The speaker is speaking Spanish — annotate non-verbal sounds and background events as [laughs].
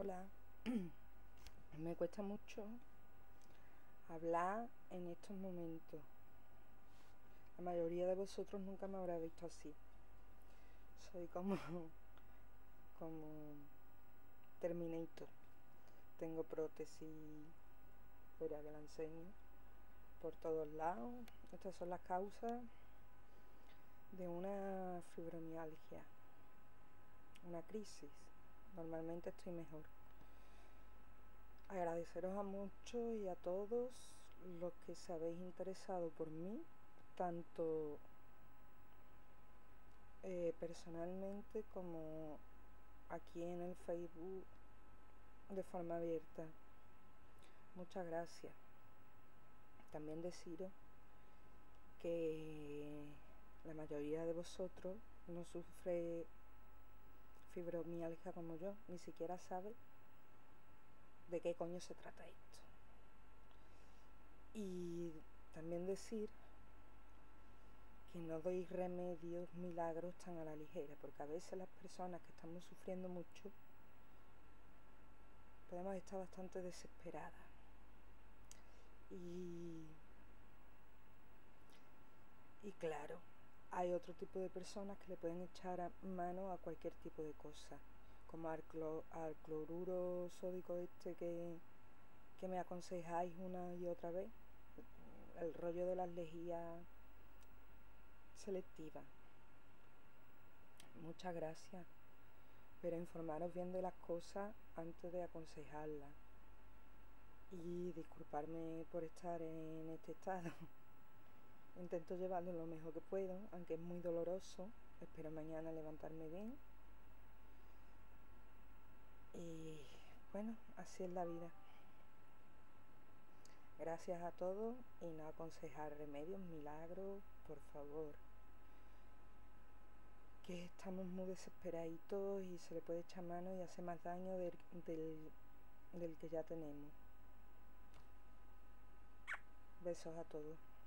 Hola, [clears throat] me cuesta mucho hablar en estos momentos. La mayoría de vosotros nunca me habrá visto así. Soy como, [laughs] como Terminator. Tengo prótesis, espera que la enseño, por todos lados. Estas son las causas de una fibromialgia, una crisis normalmente estoy mejor. Agradeceros a muchos y a todos los que se habéis interesado por mí, tanto eh, personalmente como aquí en el Facebook de forma abierta. Muchas gracias. También deciros que la mayoría de vosotros no sufre fibromialgia como yo, ni siquiera sabe de qué coño se trata esto. Y también decir que no doy remedios, milagros tan a la ligera, porque a veces las personas que estamos sufriendo mucho podemos estar bastante desesperadas. Y, y claro, hay otro tipo de personas que le pueden echar mano a cualquier tipo de cosa, como al, cloruro sódico este que, que me aconsejáis una y otra vez, el rollo de las lejías selectivas. Muchas gracias, pero informaros bien de las cosas antes de aconsejarlas. Y disculparme por estar en este estado. [laughs] Intento llevarlo lo mejor que puedo, aunque es muy doloroso. Espero mañana levantarme bien. Y bueno, así es la vida. Gracias a todos y no aconsejar remedios, milagros, por favor. Que estamos muy desesperaditos y se le puede echar mano y hace más daño del, del, del que ya tenemos. Besos a todos.